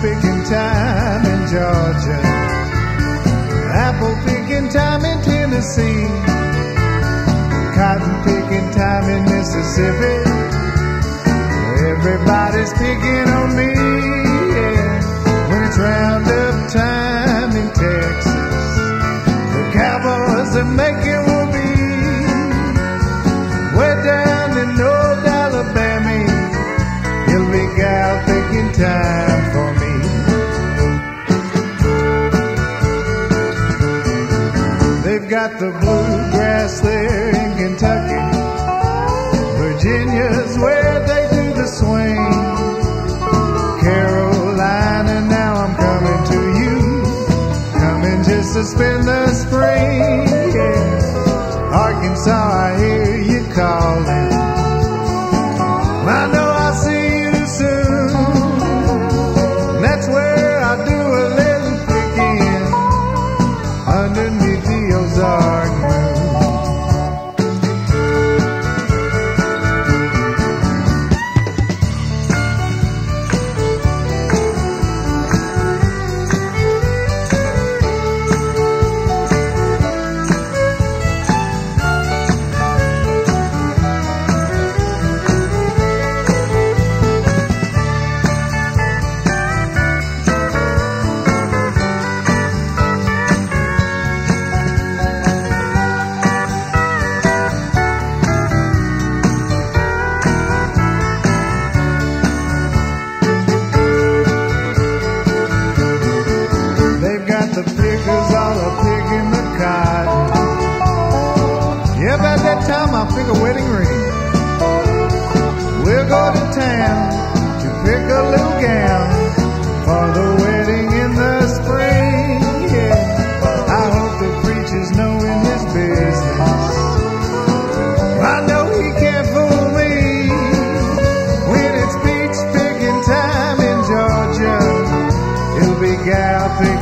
picking time in Georgia, apple picking time in Tennessee, cotton picking time in Mississippi. Everybody's picking. got the bluegrass there in Kentucky. Virginia's where they do the swing. Carolina, now I'm coming to you. Coming just to spend the gap